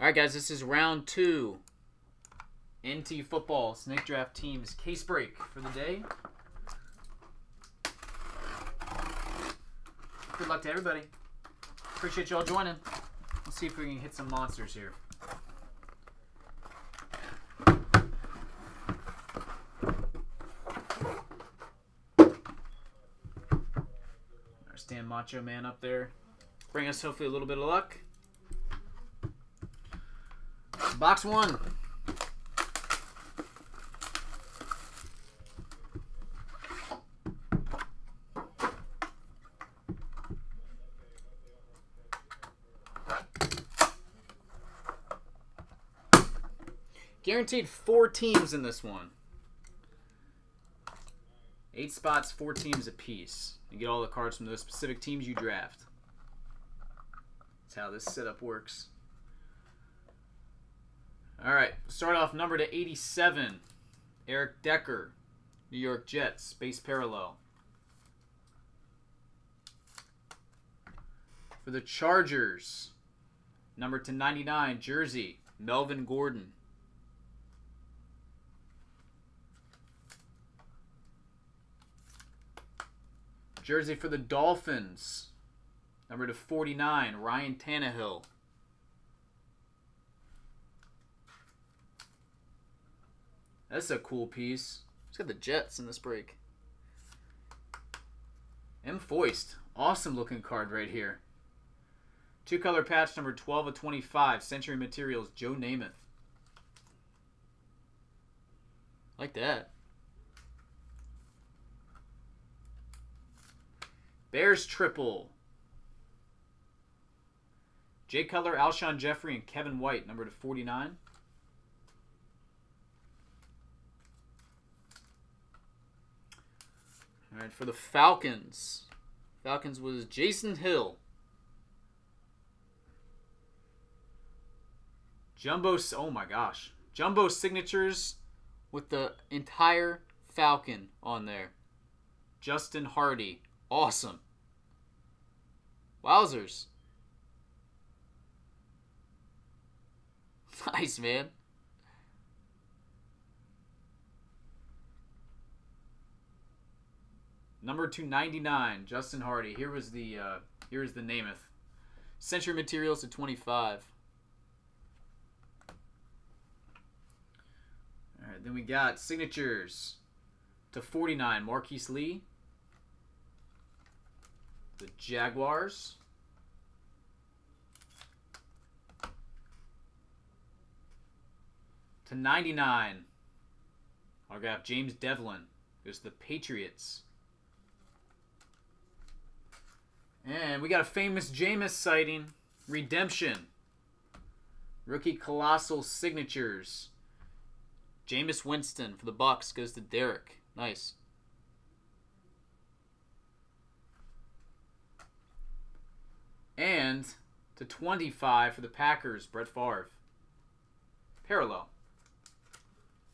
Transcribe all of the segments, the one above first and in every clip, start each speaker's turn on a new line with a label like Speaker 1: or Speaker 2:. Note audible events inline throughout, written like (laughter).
Speaker 1: All right, guys, this is round two. NT football snake draft teams case break for the day. Good luck to everybody. Appreciate y'all joining. Let's see if we can hit some monsters here. Our Stan Macho Man up there. Bring us hopefully a little bit of luck. Box one. Guaranteed four teams in this one. Eight spots, four teams apiece. You get all the cards from those specific teams you draft. That's how this setup works. All right, start off number to 87. Eric Decker, New York Jets, base parallel. For the Chargers, number to 99, Jersey, Melvin Gordon. Jersey for the Dolphins. Number to 49, Ryan Tannehill. That's a cool piece. It's got the Jets in this break. M. Foist. Awesome looking card right here. Two color patch number 12 of 25. Century Materials, Joe Namath. Like that. Bears triple. Jay Cutler, Alshon Jeffery, and Kevin White, number to 49. For the Falcons. Falcons was Jason Hill. Jumbo, oh my gosh. Jumbo signatures with the entire Falcon on there. Justin Hardy. Awesome. Wowzers. (laughs) Nice, man. Number 299, Justin Hardy. Here was the uh, here is the Namath. Century Materials to 25. All right, then we got signatures to 49, Marquise Lee. The Jaguars. To 99, autograph James Develin. Goes to the Patriots. And we got a famous Jameis sighting. Redemption. Rookie Colossal Signatures. Jameis Winston for the Bucs goes to Derek. Nice. And to 25 for the Packers, Brett Favre. Parallel.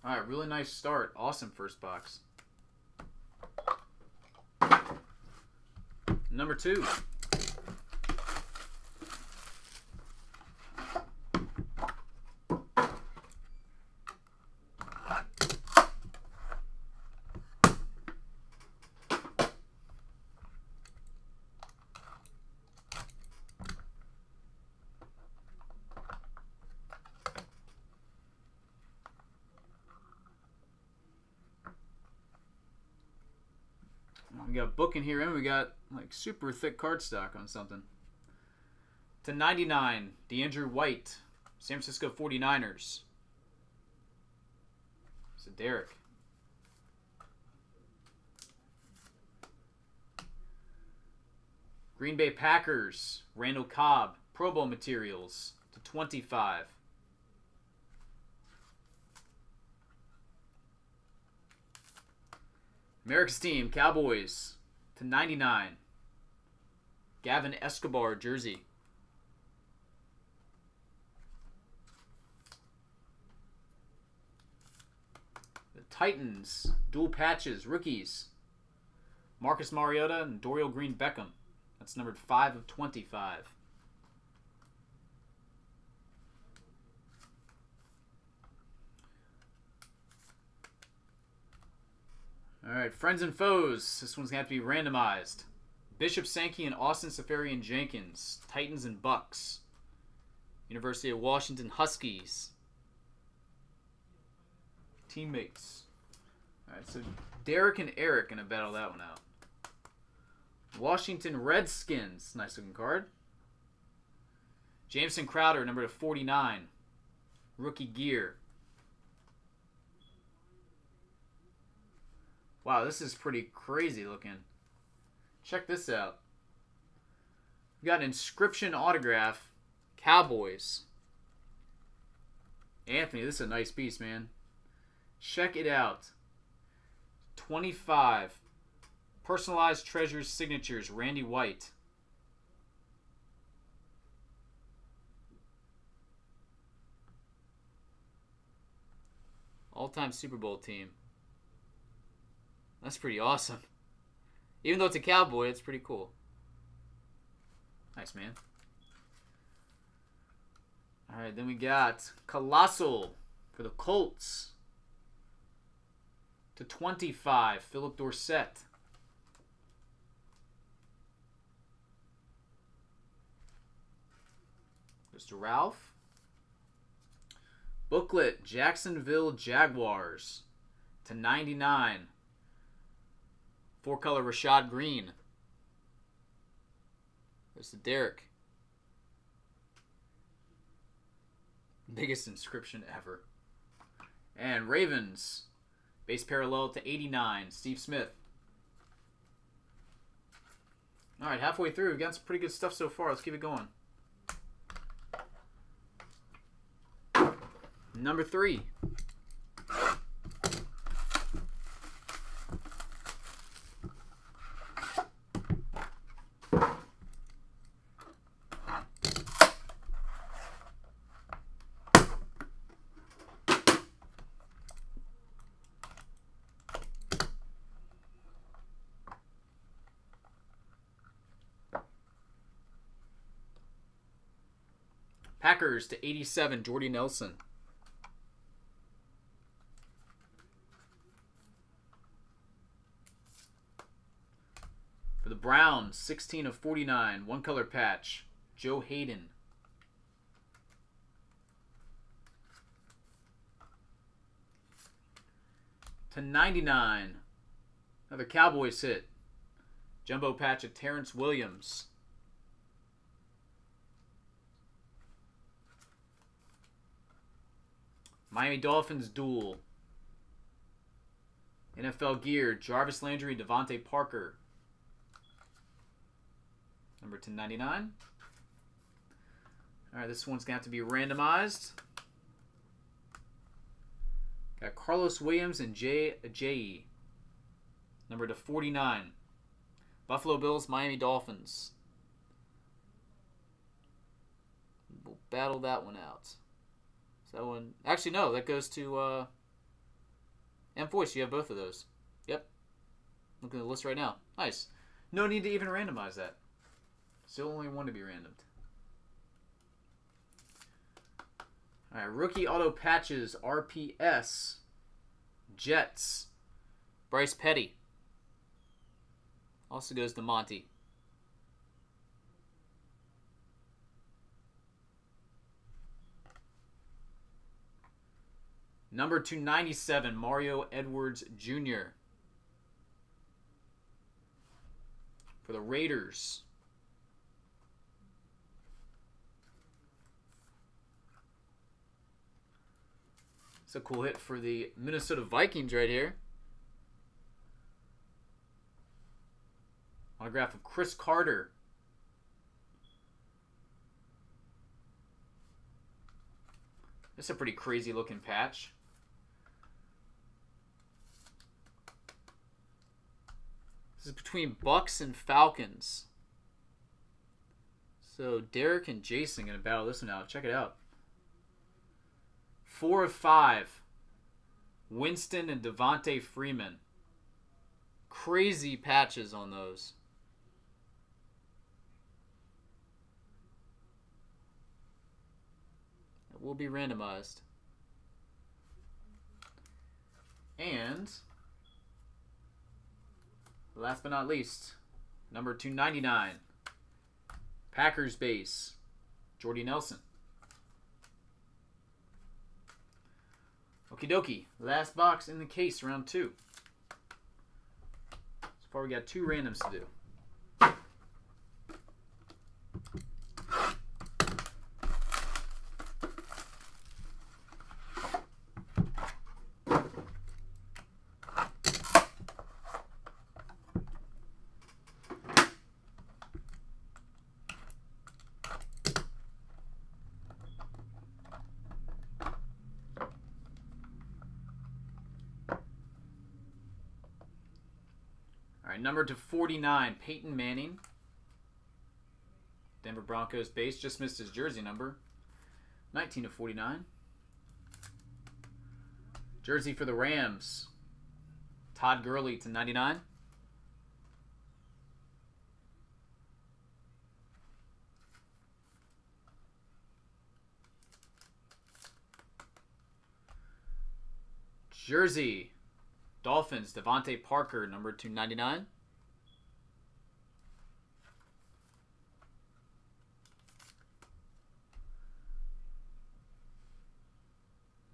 Speaker 1: All right, really nice start. Awesome first box. Number two. We got a book in here, and we got like super thick cardstock on something. To 99, DeAndrew White, San Francisco 49ers. So Derek. Green Bay Packers, Randall Cobb, Pro Bowl materials to 25. America's team, Cowboys to 99. Gavin Escobar jersey. The Titans, dual patches, rookies. Marcus Mariota and Dorial Green Beckham. That's numbered 5 of 25. All right, friends and foes. This one's going to have to be randomized. Bishop Sankey and Austin Seferian Jenkins, Titans and Bucs. University of Washington Huskies. Teammates. Alright, so Derek and Eric gonna battle that one out. Washington Redskins. Nice looking card. Jamison Crowder, number to 49. Rookie gear. Wow, this is pretty crazy looking. Check this out. We got an inscription autograph. Cowboys. Anthony, this is a nice piece, man. Check it out. 25. Personalized treasures signatures. Randy White. All-time Super Bowl team. That's pretty awesome. Even though it's a cowboy, it's pretty cool. Nice, man. All right, then we got Colossal for the Colts. To 25, Phillip Dorsett. Mr. Ralph. Booklet, Jacksonville Jaguars. To 99. Four color Rashad Greene. There's the Derek. Biggest inscription ever. And Ravens. Base parallel to 89. Steve Smith. Alright, halfway through. We've got some pretty good stuff so far. Let's keep it going. Number three. Packers to 87, Jordy Nelson. For the Browns, 16 of 49, one color patch, Joe Haden. To 99, another Cowboys hit, jumbo patch of Terrance Williams. Miami Dolphins dual. NFL gear, Jarvis Landry, DeVante Parker. Number 1099. All right, this one's going to have to be randomized. Got Carlos Williams and Jay Ajayi. Number to 49. Buffalo Bills, Miami Dolphins. We'll battle that one out. That one, actually no, that goes to uh, M Voice. You have both of those. Yep. Looking at the list right now. Nice. No need to even randomize that. Still only one to be randomed. All right, rookie auto patches RPS Jets. Bryce Petty. Also goes to Monty. Number 297, Mario Edwards Jr. For the Raiders. It's a cool hit for the Minnesota Vikings right here. Autograph of Cris Carter. This is a pretty crazy looking patch. This is between Bucs and Falcons. So Derek and Jason gonna battle this one out. Check it out. Four of five. Winston and Devonta Freeman. Crazy patches on those. It will be randomized. Last but not least, number 299. Packers base, Jordy Nelson. Okie dokie. Last box in the case, round two. So far, we got two randoms to do. Right, number to 49, Peyton Manning. Denver Broncos base. Just missed his jersey number. 19 to 49. Jersey for the Rams. Todd Gurley to 99. Jersey. Dolphins, DeVante Parker, number 299.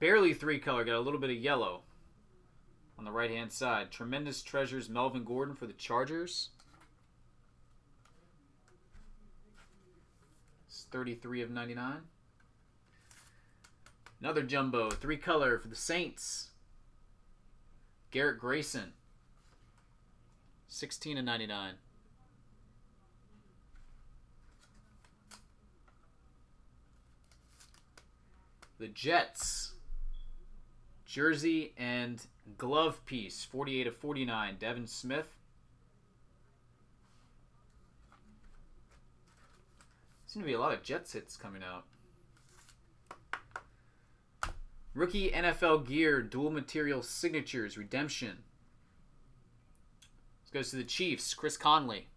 Speaker 1: Barely three color, got a little bit of yellow on the right hand side. Tremendous treasures, Melvin Gordon for the Chargers. It's 33 of 99. Another jumbo, three color for the Saints. Garrett Grayson. 16 and 99. The Jets. Jersey and glove piece. 48 of 49. Devin Smith. Seem to be a lot of Jets hits coming out. Rookie NFL gear, dual material signatures, redemption. This goes to the Chiefs, Chris Conley.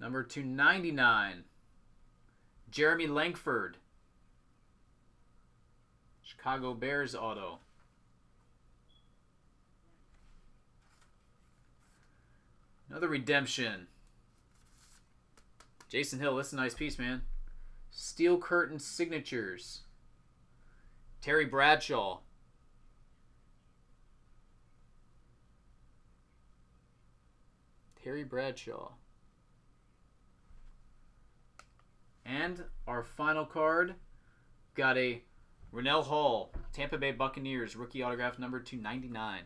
Speaker 1: Number 299, Jeremy Langford. Chicago Bears auto. Another redemption. Jason Hill, that's a nice piece, man. Steel Curtain Signatures. Terry Bradshaw. Terry Bradshaw. And our final card got a Rennell Hall, Tampa Bay Buccaneers, rookie autograph number 299.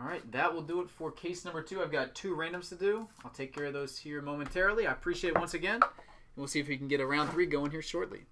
Speaker 1: All right, that will do it for case number two. I've got two randoms to do. I'll take care of those here momentarily. I appreciate it once again. And we'll see if we can get a round three going here shortly.